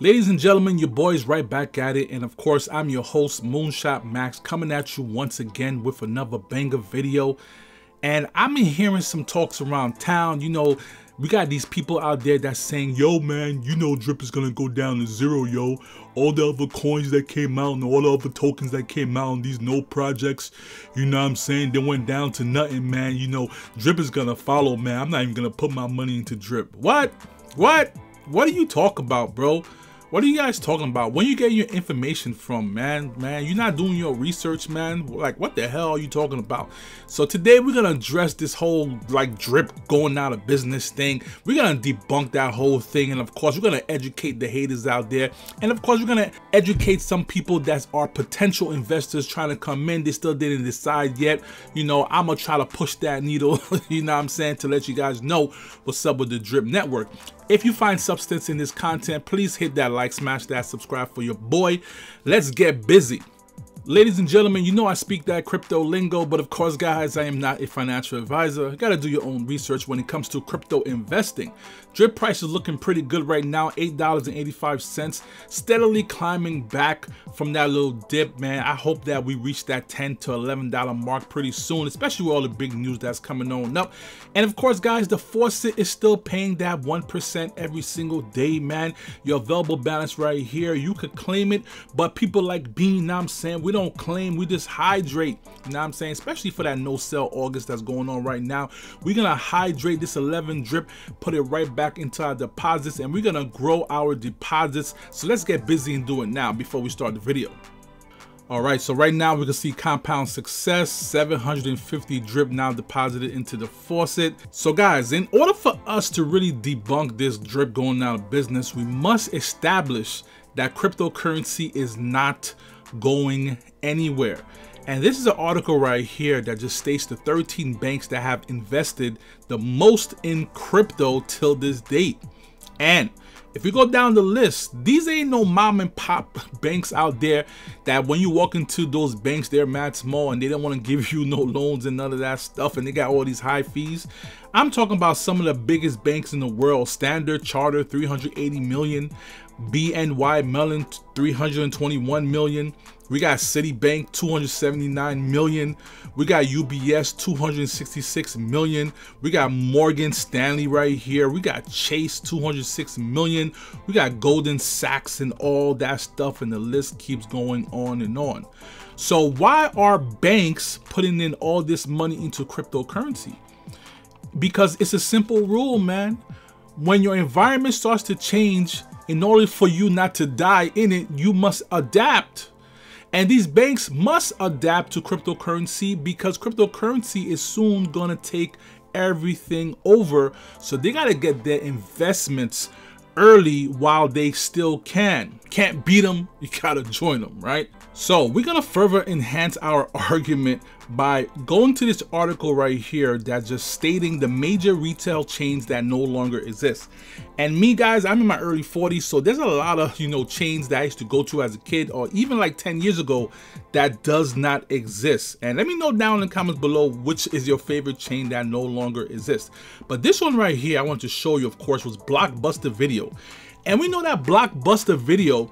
Ladies and gentlemen, your boy's right back at it, and of course, I'm your host, Moonshot Max, coming at you once again with another banger video. And I've been hearing some talks around town, you know, we got these people out there that's saying, yo, man, you know Drip is gonna go down to zero, yo. All the other coins that came out and all the other tokens that came out and these node projects, you know what I'm saying, they went down to nothing, man. You know, Drip is gonna follow, man. I'm not even gonna put my money into Drip. What? What? What do you talk about, bro? What are you guys talking about? When you get your information from, man? Man, you're not doing your research, man. Like, what the hell are you talking about? So today we're gonna address this whole like drip going out of business thing. We're gonna debunk that whole thing, and of course we're gonna educate the haters out there, and of course we're gonna educate some people that are potential investors trying to come in. They still didn't decide yet. You know, I'm gonna try to push that needle. you know what I'm saying to let you guys know what's up with the Drip Network. If you find substance in this content, please hit that like, smash that subscribe for your boy. Let's get busy. Ladies and gentlemen, you know I speak that crypto lingo, but of course, guys, I am not a financial advisor. You gotta do your own research when it comes to crypto investing. Drip price is looking pretty good right now, $8.85, steadily climbing back from that little dip, man. I hope that we reach that 10 to $11 mark pretty soon, especially with all the big news that's coming on up. And of course, guys, the faucet is still paying that 1% every single day, man. Your available balance right here, you could claim it, but people like Bean, you know I'm saying, we don't don't claim, we just hydrate. You know what I'm saying? Especially for that no sell August that's going on right now. We're gonna hydrate this 11 drip, put it right back into our deposits, and we're gonna grow our deposits. So let's get busy and do it now before we start the video. All right, so right now we can see compound success, 750 drip now deposited into the faucet. So guys, in order for us to really debunk this drip going out of business, we must establish that cryptocurrency is not going anywhere. And this is an article right here that just states the 13 banks that have invested the most in crypto till this date. And if you go down the list, these ain't no mom and pop banks out there that when you walk into those banks, they're mad small and they don't want to give you no loans and none of that stuff. And they got all these high fees. I'm talking about some of the biggest banks in the world. Standard Charter, 380 million. BNY Mellon, 321 million. We got Citibank 279 million. We got UBS 266 million. We got Morgan Stanley right here. We got Chase 206 million. We got Goldman Sachs and all that stuff and the list keeps going on and on. So why are banks putting in all this money into cryptocurrency? Because it's a simple rule, man. When your environment starts to change, in order for you not to die in it, you must adapt. And these banks must adapt to cryptocurrency because cryptocurrency is soon to take everything over. So they got to get their investments early while they still can. Can't beat them, you got to join them, right? So we're to further enhance our argument by going to this article right here that's just stating the major retail chains that no longer exist. And me guys, I'm in my early 40s, so there's a lot of, you know, chains that I used to go to as a kid or even like 10 years ago that does not exist. And let me know down in the comments below which is your favorite chain that no longer exists. But this one right here I want to show you, of course, was Blockbuster Video. And we know that Blockbuster Video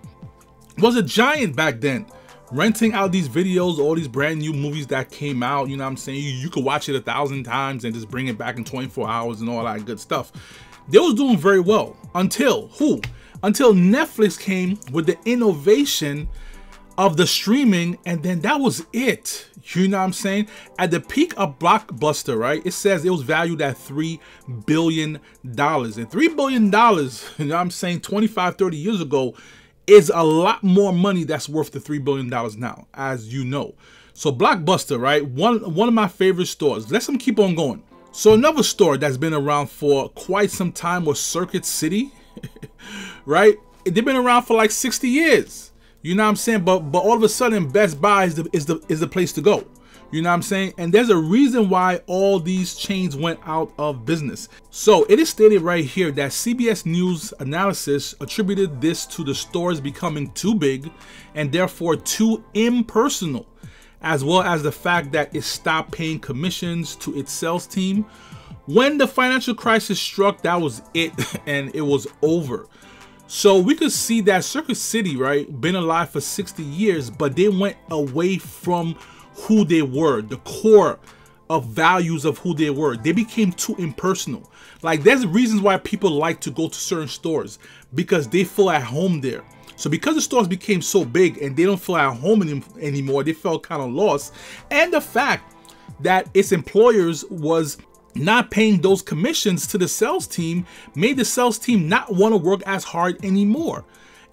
was a giant back then renting out these videos, all these brand new movies that came out, you know what I'm saying? You, you could watch it a thousand times and just bring it back in 24 hours and all that good stuff. They was doing very well until who? Until Netflix came with the innovation of the streaming and then that was it. You know what I'm saying? At the peak of Blockbuster, right? It says it was valued at $3 billion. And $3 billion, you know what I'm saying, 25, 30 years ago, is a lot more money that's worth the $3 billion now, as you know. So Blockbuster, right? One, one of my favorite stores. Let's them keep on going. So another store that's been around for quite some time was Circuit City, right? They've been around for like 60 years. You know what I'm saying? But but all of a sudden, Best Buy is the, is the, is the place to go. You know what I'm saying? And there's a reason why all these chains went out of business. So it is stated right here that CBS News analysis attributed this to the stores becoming too big and therefore too impersonal, as well as the fact that it stopped paying commissions to its sales team. When the financial crisis struck, that was it and it was over. So we could see that Circuit City, right, been alive for 60 years, but they went away from who they were, the core of values of who they were. They became too impersonal. Like there's reasons why people like to go to certain stores because they feel at home there. So because the stores became so big and they don't feel at home any anymore, they felt kind of lost. And the fact that its employers was not paying those commissions to the sales team made the sales team not want to work as hard anymore.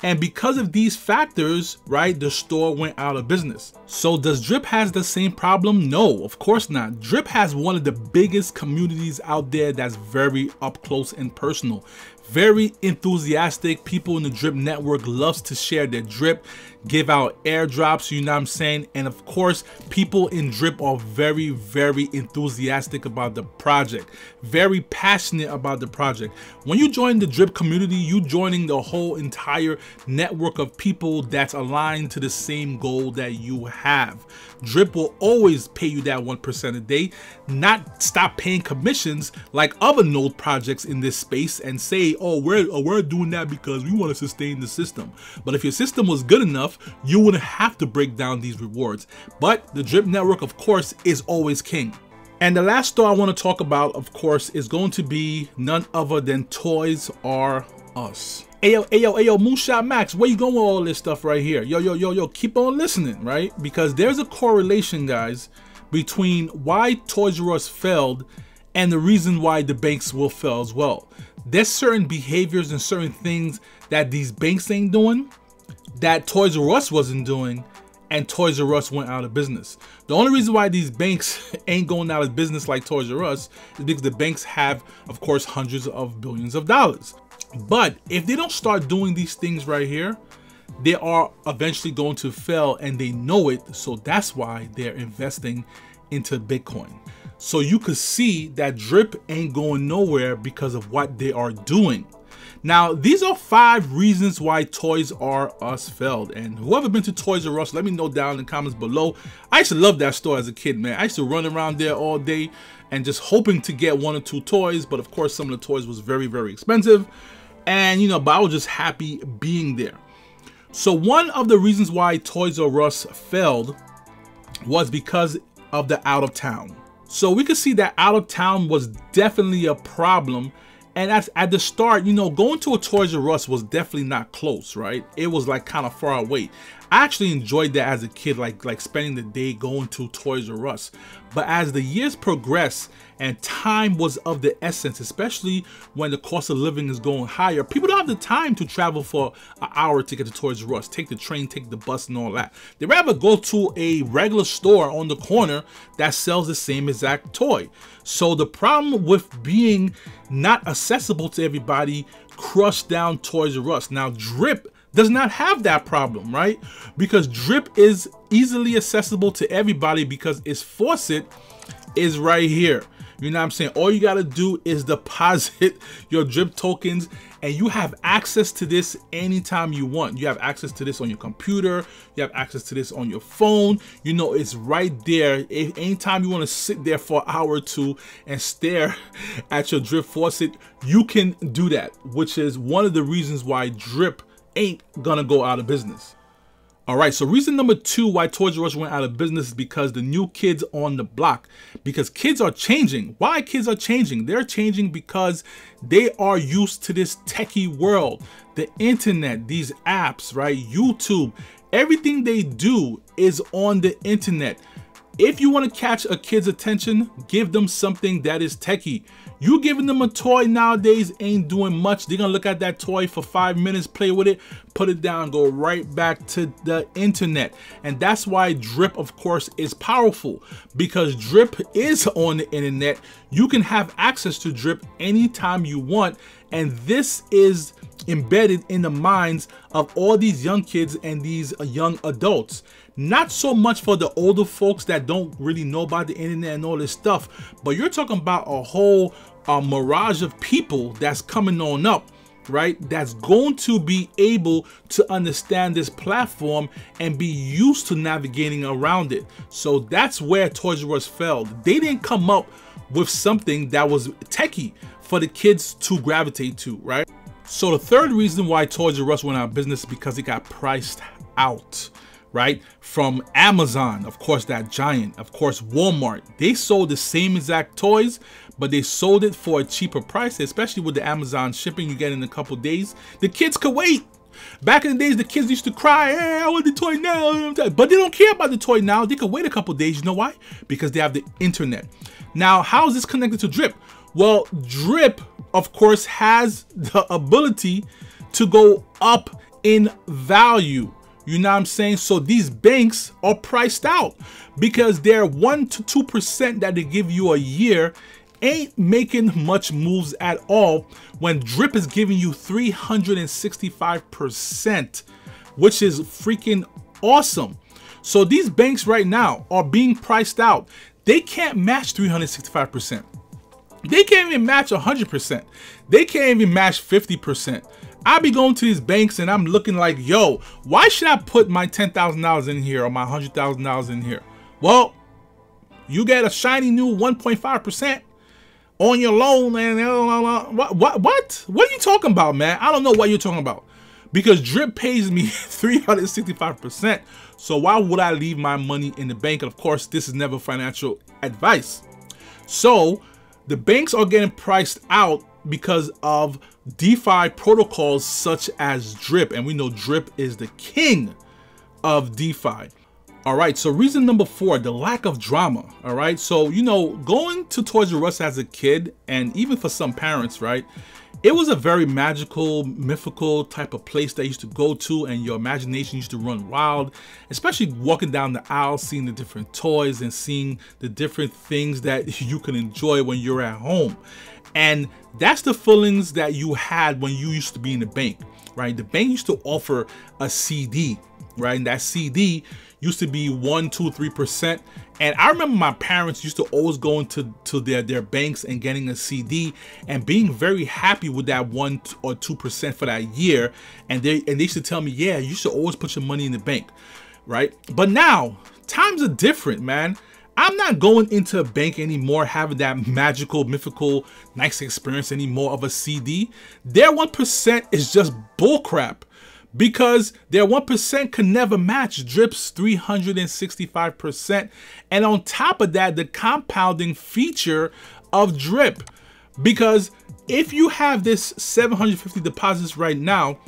And because of these factors, right, the store went out of business. So does Drip has the same problem? No, of course not. Drip has one of the biggest communities out there that's very up close and personal very enthusiastic people in the drip network loves to share their drip give out airdrops you know what i'm saying? And of course people in drip are very very enthusiastic about the project. Very passionate about the project. When you join the drip community you joining the whole entire network of people that's aligned to the same goal that you have. Drip will always pay you that one percent a day. Not stop paying commissions like other node projects in this space and say oh, we're, we're doing that because we want to sustain the system. But if your system was good enough, you wouldn't have to break down these rewards. But the Drip Network, of course, is always king. And the last store I want to talk about, of course, is going to be none other than Toys R Us. Ayo, ayo, ayo, Moonshot Max, where you going with all this stuff right here? Yo, yo, yo, yo, keep on listening, right? Because there's a correlation, guys, between why Toys R Us failed and the reason why the banks will fail as well there's certain behaviors and certain things that these banks ain't doing that Toys R Us wasn't doing and Toys R Us went out of business. The only reason why these banks ain't going out of business like Toys R Us is because the banks have, of course, hundreds of billions of dollars. But if they don't start doing these things right here, they are eventually going to fail and they know it. So that's why they're investing into Bitcoin. So you could see that drip ain't going nowhere because of what they are doing. Now, these are five reasons why Toys R Us failed. And whoever been to Toys R Us, let me know down in the comments below. I used to love that store as a kid, man. I used to run around there all day and just hoping to get one or two toys. But of course, some of the toys was very, very expensive. And, you know, but I was just happy being there. So one of the reasons why Toys R Us failed was because of the out of town. So we could see that out of town was definitely a problem. And at, at the start, you know, going to a Toys R Us was definitely not close, right? It was like kind of far away. I actually enjoyed that as a kid, like like spending the day going to Toys R Us. But as the years progress and time was of the essence, especially when the cost of living is going higher, people don't have the time to travel for an hour to get to Toys R Us, take the train, take the bus and all that. They rather go to a regular store on the corner that sells the same exact toy. So the problem with being not accessible to everybody crushed down Toys R Us. Now Drip does not have that problem, right? Because drip is easily accessible to everybody because its faucet is right here. You know what I'm saying? All you got to do is deposit your drip tokens and you have access to this anytime you want. You have access to this on your computer. You have access to this on your phone. You know, it's right there. Anytime you want to sit there for an hour or two and stare at your drip faucet, you can do that, which is one of the reasons why drip ain't gonna go out of business. All right, so reason number two why Toys R Us went out of business is because the new kids on the block. Because kids are changing. Why kids are changing? They're changing because they are used to this techie world, the internet, these apps, right? YouTube, everything they do is on the internet. If you want to catch a kid's attention, give them something that is techie. You giving them a toy nowadays ain't doing much. They're gonna look at that toy for five minutes, play with it, put it down, go right back to the internet. And that's why Drip, of course, is powerful because Drip is on the internet. You can have access to Drip anytime you want. And this is embedded in the minds of all these young kids and these young adults. Not so much for the older folks that don't really know about the internet and all this stuff, but you're talking about a whole uh, mirage of people that's coming on up right? That's going to be able to understand this platform and be used to navigating around it. So that's where Toys R Us failed they didn't come up with something that was techie for the kids to gravitate to right? So the third reason why Toys R Us went out of business is because it got priced out, right? From Amazon, of course, that giant, of course, Walmart. They sold the same exact toys, but they sold it for a cheaper price, especially with the Amazon shipping you get in a couple days. The kids could wait. Back in the days, the kids used to cry, hey, I want the toy now. But they don't care about the toy now. They could wait a couple days. You know why? Because they have the internet. Now, how is this connected to Drip? Well, Drip, of course, has the ability to go up in value. You know what I'm saying? So these banks are priced out because their 1 to 2% that they give you a year ain't making much moves at all when Drip is giving you 365%, which is freaking awesome. So these banks right now are being priced out. They can't match 365%. They can't even match 100%. They can't even match 50%. I be going to these banks and I'm looking like, yo, why should I put my $10,000 in here or my $100,000 in here? Well, you get a shiny new 1.5% on your loan and uh, uh, uh, what, what, what? What are you talking about, man? I don't know what you're talking about. Because Drip pays me 365%. So why would I leave my money in the bank? And of course, this is never financial advice. So the banks are getting priced out because of DeFi protocols such as Drip. And we know Drip is the king of DeFi. All right, so reason number four, the lack of drama. All right, so you know, going to Toys R Us as a kid, and even for some parents, right, it was a very magical, mythical type of place that used to go to, and your imagination used to run wild, especially walking down the aisle, seeing the different toys and seeing the different things that you can enjoy when you're at home. And that's the feelings that you had when you used to be in the bank, right? The bank used to offer a CD, right? And that CD used to be one, two, three percent. And I remember my parents used to always go into to their, their banks and getting a CD and being very happy with that one or two percent for that year. And they and they used to tell me, yeah, you should always put your money in the bank, right? But now times are different, man. I'm not going into a bank anymore having that magical, mythical, nice experience anymore of a CD. Their 1% is just bullcrap because their 1% can never match Drip's 365%. And on top of that, the compounding feature of Drip. Because if you have this 750 deposits right now,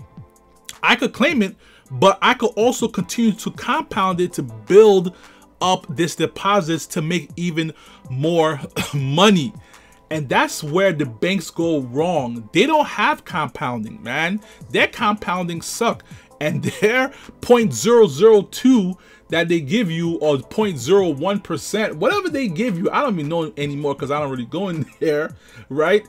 I could claim it, but I could also continue to compound it to build up this deposits to make even more money. And that's where the banks go wrong. They don't have compounding, man. Their compounding suck. And their 0.002 that they give you or 0.01%, whatever they give you, I don't even know anymore because I don't really go in there, right?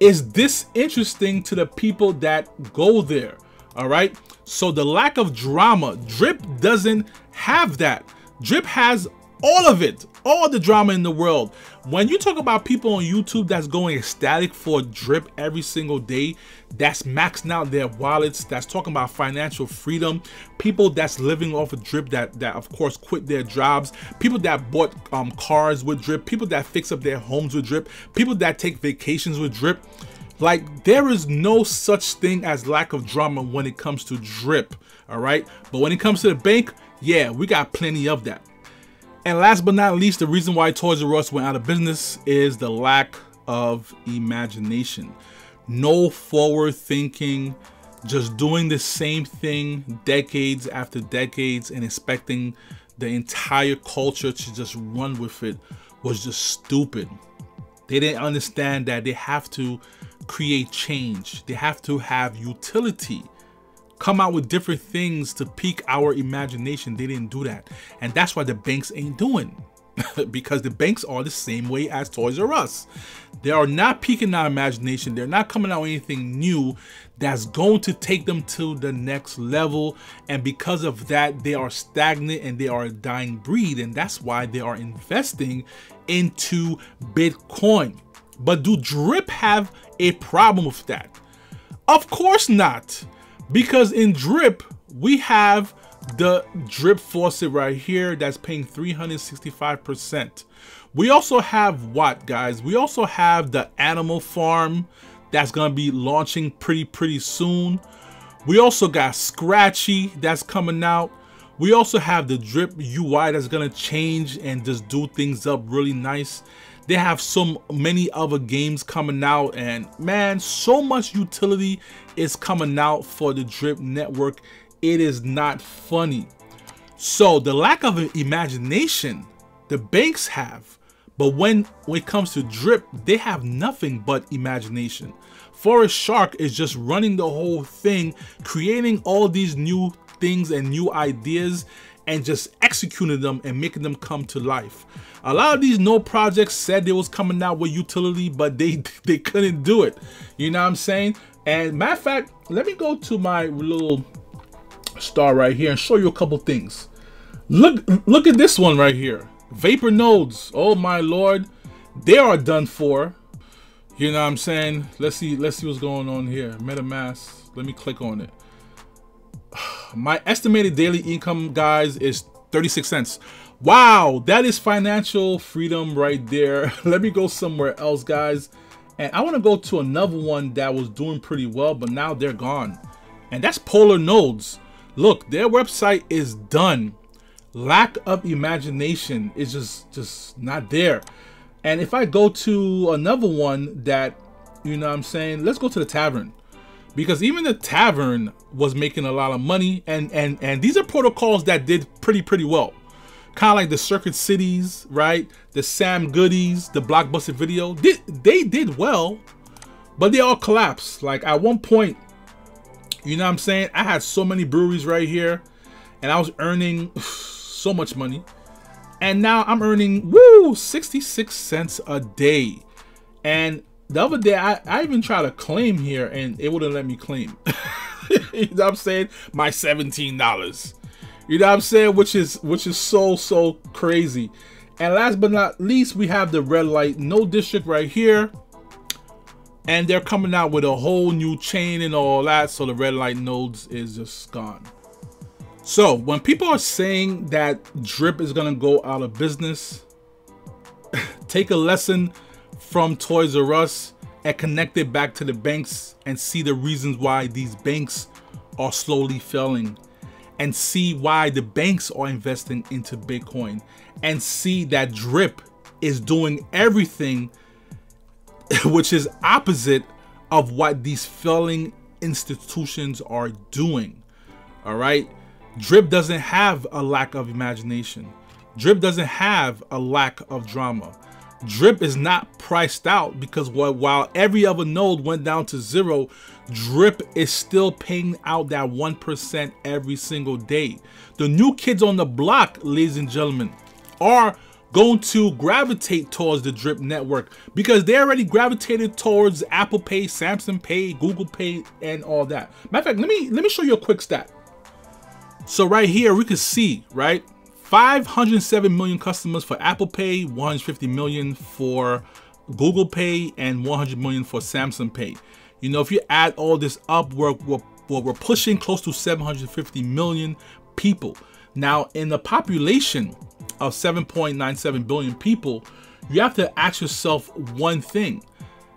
Is this interesting to the people that go there? All right. So the lack of drama, Drip doesn't have that. Drip has all of it, all the drama in the world. When you talk about people on YouTube that's going ecstatic for drip every single day, that's maxing out their wallets, that's talking about financial freedom, people that's living off of drip that, that of course quit their jobs, people that bought um, cars with drip, people that fix up their homes with drip, people that take vacations with drip. Like there is no such thing as lack of drama when it comes to drip, all right? But when it comes to the bank, yeah, we got plenty of that. And last but not least, the reason why Toys R Us went out of business is the lack of imagination. No forward thinking, just doing the same thing decades after decades and expecting the entire culture to just run with it was just stupid. They didn't understand that they have to create change. They have to have utility come out with different things to pique our imagination. They didn't do that. And that's why the banks ain't doing. because the banks are the same way as Toys R Us. They are not piquing our imagination. They're not coming out with anything new that's going to take them to the next level. And because of that, they are stagnant and they are a dying breed. And that's why they are investing into Bitcoin. But do Drip have a problem with that? Of course not. Because in drip, we have the drip faucet right here that's paying 365%. We also have what, guys? We also have the animal farm that's gonna be launching pretty pretty soon. We also got Scratchy that's coming out. We also have the Drip UI that's gonna change and just do things up really nice. They have so many other games coming out and man, so much utility is coming out for the Drip network. It is not funny. So the lack of imagination the banks have, but when, when it comes to Drip, they have nothing but imagination. Forrest Sharp is just running the whole thing, creating all these new things and new ideas and just executing them and making them come to life. A lot of these node projects said they was coming out with utility, but they they couldn't do it. You know what I'm saying? And matter of fact, let me go to my little star right here and show you a couple things. Look look at this one right here. Vapor nodes. Oh my lord. They are done for. You know what I'm saying? Let's see let's see what's going on here. MetaMask. Let me click on it. My estimated daily income, guys, is 36 cents. Wow, that is financial freedom right there. Let me go somewhere else, guys. And I want to go to another one that was doing pretty well, but now they're gone. And that's Polar Nodes. Look, their website is done. Lack of imagination is just just not there. And if I go to another one that, you know what I'm saying, let's go to the tavern because even the tavern was making a lot of money and and and these are protocols that did pretty pretty well. Kind of like the circuit cities right? The sam goodies the blockbuster video. Did they did well but they all collapsed. Like at one point you know what i'm saying? I had so many breweries right here and i was earning so much money. And now i'm earning woo 66 cents a day. And the other day I, I even tried to claim here and it wouldn't let me claim. you know what I'm saying? My $17. You know what I'm saying? Which is which is so so crazy. And last but not least, we have the red light no district right here. And they're coming out with a whole new chain and all that. So the red light nodes is just gone. So when people are saying that drip is gonna go out of business, take a lesson from Toys R Us and connect it back to the banks and see the reasons why these banks are slowly failing and see why the banks are investing into Bitcoin and see that Drip is doing everything which is opposite of what these failing institutions are doing. All right? Drip doesn't have a lack of imagination. Drip doesn't have a lack of drama. Drip is not priced out because while every other node went down to zero, Drip is still paying out that 1% every single day. The new kids on the block, ladies and gentlemen, are going to gravitate towards the Drip network because they already gravitated towards Apple Pay, Samsung Pay, Google Pay, and all that. Matter of fact, let me let me show you a quick stat. So right here, we can see, right? 507 million customers for Apple Pay, 150 million for Google Pay, and 100 million for Samsung Pay. You know, if you add all this up, we're, we're, we're pushing close to 750 million people. Now, in the population of 7.97 billion people, you have to ask yourself one thing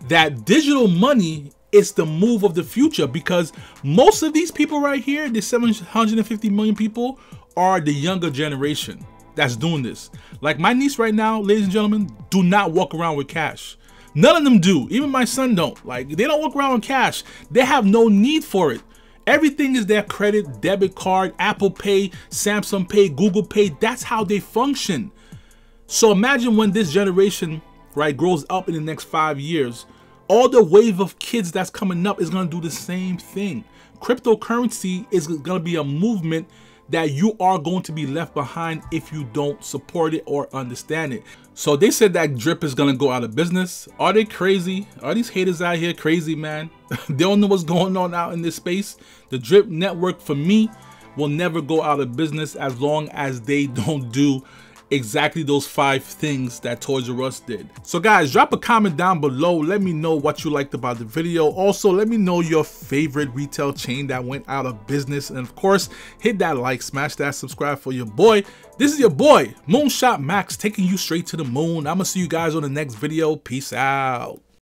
that digital money is the move of the future because most of these people right here, the 750 million people, are the younger generation that's doing this. Like my niece right now, ladies and gentlemen, do not walk around with cash. None of them do. Even my son don't. Like they don't walk around with cash. They have no need for it. Everything is their credit, debit card, Apple Pay, Samsung Pay, Google Pay. That's how they function. So imagine when this generation, right, grows up in the next five years, all the wave of kids that's coming up is gonna do the same thing. Cryptocurrency is gonna be a movement that you are going to be left behind if you don't support it or understand it. So they said that Drip is gonna go out of business. Are they crazy? Are these haters out here crazy, man? they don't know what's going on out in this space. The Drip network for me will never go out of business as long as they don't do exactly those five things that Toys R Us did. So guys, drop a comment down below. Let me know what you liked about the video. Also, let me know your favorite retail chain that went out of business. And of course, hit that like, smash that subscribe for your boy. This is your boy, Moonshot Max, taking you straight to the moon. I'm gonna see you guys on the next video. Peace out.